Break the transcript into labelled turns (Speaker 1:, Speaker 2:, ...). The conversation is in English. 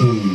Speaker 1: Hmm.